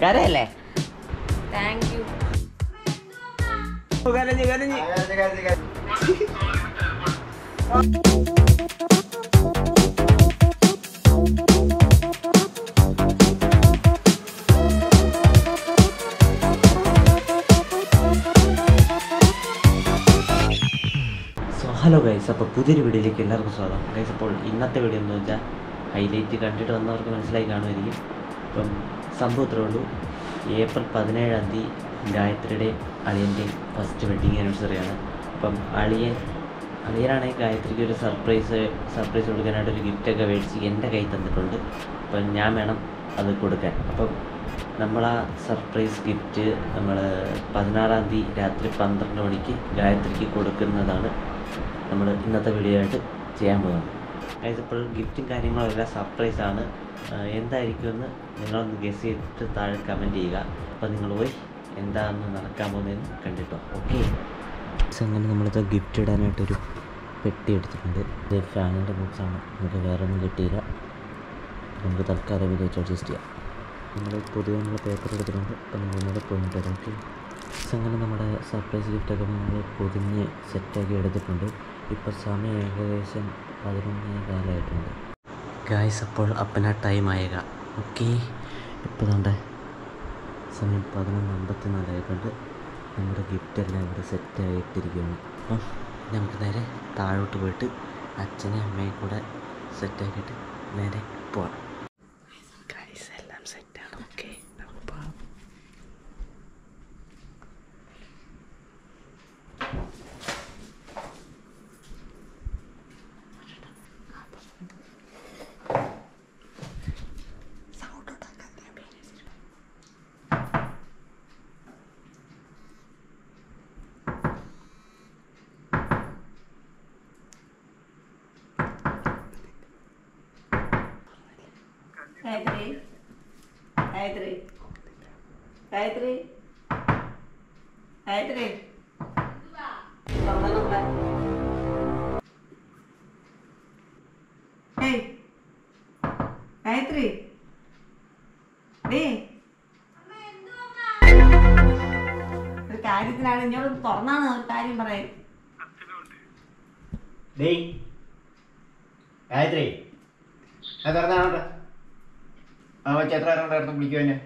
കരയല്ലേ? Thank you കരഞ്ഞു കരഞ്ഞു. ഹലോ ഗൈസ് അപ്പോൾ പുതിയൊരു വീഡിയോയിലേക്ക് എല്ലാവർക്കും സ്വാഗതം. ഗൈസ് അപ്പോൾ ഇന്നത്തെ വീഡിയോ എന്ന് വെച്ചാൽ ഹൈലൈറ്റ് കണ്ടിട്ട് വന്നവർക്ക് മനസ്സിലായി കാണുമായിരിക്കും. ഇപ്പം സംഭവം ഇത്രേ ഉള്ളൂ ഏപ്രിൽ പതിനേഴാം തീയതി ഗായത്രിയുടെ അളിയന്റെ ഫസ്റ്റ് വെഡിങ് ആനിവേഴ്സറിയാണ് അപ്പം അളിയൻ അളിയനാണെങ്കിൽ ഗായത്രിക്ക് ഒരു സർപ്രൈസ് സർപ്രൈസ് കൊടുക്കാനായിട്ട് ഒരു ഗിഫ്റ്റൊക്കെ മേടിച്ച് എന്റെ കയ്യിൽ തന്നിട്ടുണ്ട്. അപ്പം ഞാൻ വേണം അത് കൊടുക്കാൻ. അപ്പം നമ്മൾ ആ സർപ്രൈസ് ഗിഫ്റ്റ് നമ്മൾ പതിനാറാം തീയതി രാത്രി പന്ത്രണ്ട് മണിക്ക് ഗായത്രിക്ക് കൊടുക്കുന്നതാണ് നമ്മൾ ഇന്നത്തെ വീഡിയോ ആയിട്ട് ചെയ്യാൻ പോകുന്നത്. അതായത് ഇപ്പോൾ ഗിഫ്റ്റും കാര്യങ്ങളും എല്ലാം സർപ്രൈസാണ് എന്തായിരിക്കുമെന്ന് നിങ്ങളൊന്ന് ഗസ് ചെയ്തിട്ട് താഴെ കമന്റ് ചെയ്യുക. അപ്പോൾ നിങ്ങൾ പോയി എന്താണെന്ന് നടക്കാൻ പോകുന്നതെന്ന് കണ്ടിട്ടോ. ഓക്കെ അങ്ങനെ നമ്മളിത് ഗിഫ്റ്റ് ഇടാനായിട്ടൊരു പെട്ടി എടുത്തിട്ടുണ്ട്. ഇത് ഫാനിന്റെ ബോക്സാണ് നമുക്ക് വേറെ ഒന്നും കിട്ടിയില്ല. നമുക്ക് തൽക്കാലം ഇത് വെച്ച് അഡ്ജസ്റ്റ് ചെയ്യാം. നമ്മൾ പൊതുവെ നമ്മൾ പേപ്പർ എടുത്തിട്ടുണ്ട്. നമ്മൾ നമ്മളൊന്നുകൂടെ പോയിട്ട് വരാം ഓക്കെ അങ്ങനെ നമ്മുടെ സർപ്രൈസ് ഗിഫ്റ്റൊക്കെ നമ്മൾ പൊതിഞ്ഞ് സെറ്റാക്കി എടുത്തിട്ടുണ്ട്. ഇപ്പോൾ സമയം ഏകദേശം പതിനൊന്നേ കാലമായിട്ടുണ്ട് ഗായ്സ് അപ്പോൾ അപ്പന ടൈം ആയേക. ഓക്കെ ഇപ്പോൾ നമ്മുടെ സമയം പതിനൊന്ന് അമ്പത്തി നാലായിക്കൊണ്ട് നമ്മുടെ ഗിഫ്റ്റ് എല്ലാം ഇവിടെ സെറ്റ് ആയിട്ടിരിക്കുകയാണ് അപ്പം നമുക്ക് നേരെ താഴോട്ട് പോയിട്ട് അച്ഛനെയും അമ്മയും കൂടെ സെറ്റാക്കിയിട്ട് നേരെ പോവാം ഗൈസ് എല്ലാം സെറ്റാണ് ഓക്കെ നമുക്ക് പോവാം ഗായത്രി ഗായത്രി ഗായത്രി ഗായത്രി ഗായത്രി. ഡേ ഒരു കാര്യത്തിനാണ് ഇഞ്ഞോട് തുറന്നാണ് ഒരു കാര്യം പറയാൻ. ഗായത്രി. തുറന്നാണോട്ടെ? ആ വെച്ച് എത്ര വിളിക്കുവാന്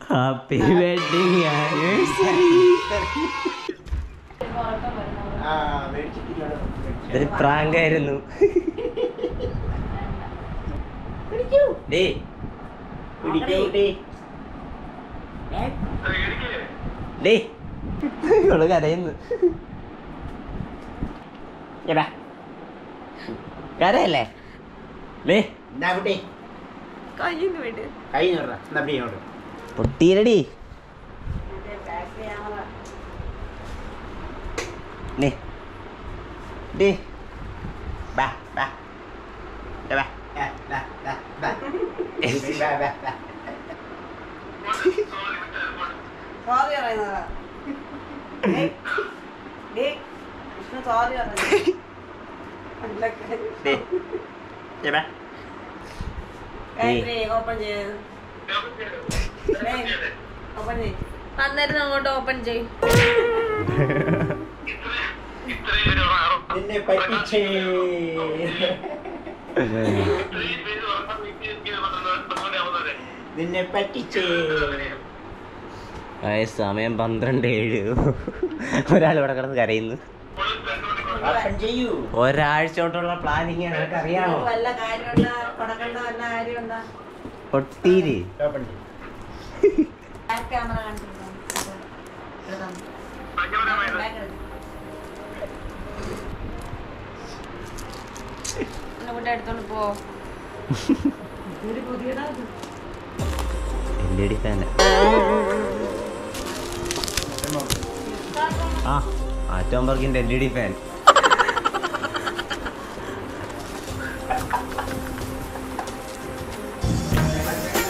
ഹാപ്പി വെഡിങ് ആനിവേഴ്സറി ഇതൊരു പ്രാങ്ക് ആയിരുന്നു ഡേ. പിടിക്കൂ കുട്ടി ഡേ. ഇവൾ കരയുന്നു. കരയല്ലേ? പൊട്ടീരടി. സോറി പറയുന്നതാ. വിഷ്ണു സോറി പറയുന്നത് കാര്യം. ഡേ ദാ ബാ ഗായത്രി ഓപ്പൺ ചെയ്ത് ഓപ്പൺ ചെയ് അന്നേരം അങ്ങോട്ട് ഓപ്പൺ ചെയ് നിന്നെ പറ്റിച്ചേ. നിന്നെ പറ്റിച്ചേ. സമയം പന്ത്രണ്ട് ഏഴ്. ഒരാൾ ഇവിടെ കിടന്ന് കരയുന്നു. ചെയ്യൂ ഒരാഴ്ച തൊട്ടുള്ള പ്ലാനിങ് അറിയാമോ എടുത്തോണ്ട് പോ. ആ ആറ്റോംബർഗിന്റെ L E D fan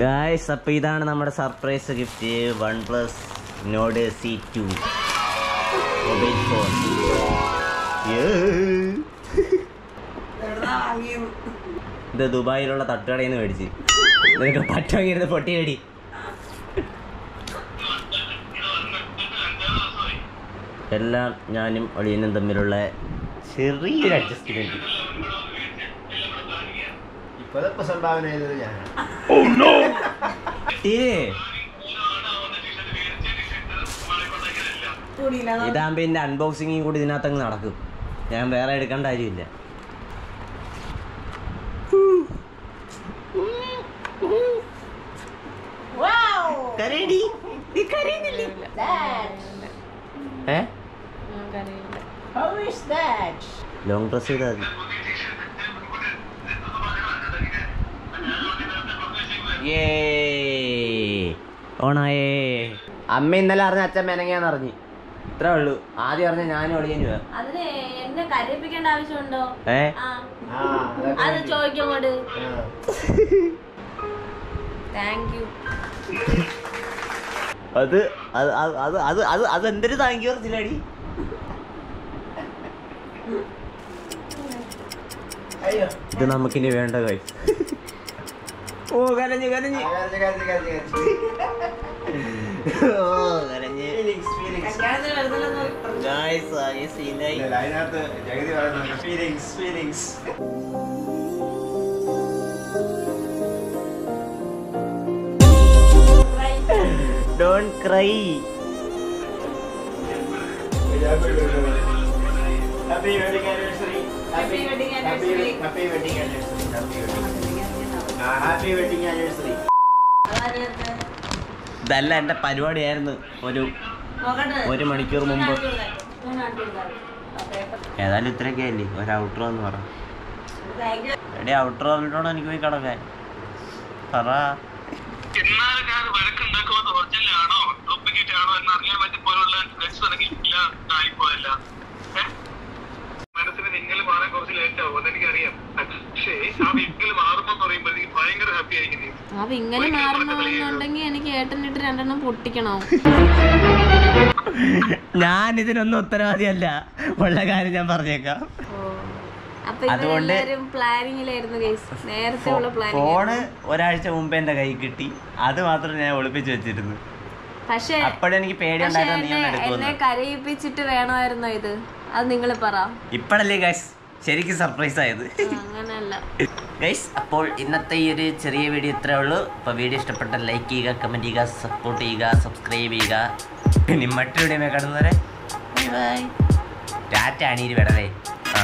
guys അപ്പൊ ഇതാണ് നമ്മുടെ surprise gift one plus Nord C two mobile phone ഇത് ദുബായിലുള്ള തട്ടുകടയിൽ നിന്ന് മേടിച്ച്. നിനക്ക് പൊട്ടി മേടി എല്ലാം ഞാനും അളിയനും തമ്മിലുള്ള ചെറിയൊരു അഡ്ജസ്റ്റ്മെന്റ് ഇപ്പൊ സംഭാവന ചെയ്തത് ഞാൻ കൂടിയില്ല ഇതാകുമ്പോ എന്റെ അൺബോക്സിങ്ങും കൂടി ഇതിനകത്തങ്ങ് നടക്കും. ഞാൻ വേറെ എടുക്കേണ്ട കാര്യമില്ല. കരടി നീ കരയുന്നില്ലേ ഏ How is that? Long press ചെയ്താൽ മതി. Yay. ഓണായേ. അമ്മ ഇന്നലെ അറിഞ്ഞ അച്ഛൻ മെനങ്ങിയാന്ന് അറിഞ്ഞു. ഇത്രേ ഉള്ളൂ. ആദ്യം അറിഞ്ഞ ഞാനും ഒളിയഞ്ഞു അതിന് എന്നെ കരയിപ്പിക്കേണ്ട ആവശ്യമുണ്ടോ? ഏ? ആ. ആ, അതൊക്കെ അത് വേണ്ടി. ചോദിക്കും അങ്ങോട്ട് ആ. താങ്ക് യു അത് അത് അത് അത് അത് അത് അത് എന്തൊരു താങ്ക് യു പറഞ്ഞില്ലടി ഇത് നമുക്കിനി വേണ്ട കൈ ഓ കരഞ്ഞു കരഞ്ഞു. ഓ കരഞ്ഞ്. അതിനകത്ത് ജഗതി പറയുന്നുണ്ട് feelings feelings don't cry happy wedding anniversary happy wedding anniversary. Happy wedding anniversary happy wedding anniversary? ഇതല്ല എന്റെ പരിപാടിയായിരുന്നു ഒരു ഒരു മണിക്കൂർ മുമ്പ്. ഏതായാലും ഇത്രയൊക്കെ അല്ലേ ഒരു ഔട്ടറോ എന്ന് പറ. എടി ഔട്ടറോ പറഞ്ഞിട്ടോണോ എനിക്ക് പോയി കിടക്കാൻ. പറ. ആണോ ഡ്യൂപ്ലിക്കേറ്റ് ആണോ എന്ന് അറിയാൻ പറ്റി പോലുള്ള ഗഡ്സ് എനിക്ക് ഇല്ല ആയിപ്പോയല്ല കുറച്ച് ലേറ്റ് ആവും അതെനിക്കറിയാം. പക്ഷേ ആ വിങ്ങൽ മാറുമ്പോ പറയുമ്പോഴത്തേക്ക് ഭയങ്കര ഹാപ്പി ആയിരിക്കും നീ. ആ വിങ്ങൽ മാറണമെന്നുണ്ടെങ്കിൽ എനിക്ക് ഏട്ടനിട്ട് രണ്ടെണ്ണം പൊട്ടിക്കണോ? ഞാൻ ഇതിനൊന്നും ഉത്തരവാദിയല്ല. ഉള്ള കാര്യം ഞാൻ പറഞ്ഞേക്കാം. അതുകൊണ്ട് ഫോണ് ഒരാഴ്ച മുമ്പ് എന്റെ കൈ കിട്ടി. അത് മാത്രം ഞാൻ ഒളിപ്പിച്ചു വെച്ചിരുന്നു. പക്ഷേ അപ്പോഴെനിക്ക് എനിക്ക് പേടിയുണ്ടായിരുന്നു എന്നെ കരയിപ്പിച്ചിട്ട് വേണമായിരുന്നോ ഇത്? അത് നിങ്ങൾ പറ. ഇപ്പഴല്ലേ ഗൈസ് ശരിക്കും സർപ്രൈസ് ആയത്. അങ്ങനല്ല ഗൈസ് അപ്പോൾ ഇന്നത്തെ ഈ ഒരു ചെറിയ വീഡിയോ ഇത്രേ ഉള്ളൂ. അപ്പോൾ വീഡിയോ ഇഷ്ടപ്പെട്ട ലൈക്ക് ചെയ്യുക കമന്റ് ചെയ്യുക സപ്പോർട്ട് ചെയ്യുക സബ്സ്ക്രൈബ് ചെയ്യുക. പിന്നെ മറ്റൊരു വീഡിയോ കാണുന്നവരെ ബൈ ബൈ ടാറ്റ ആണീര് വിടവേ ആ.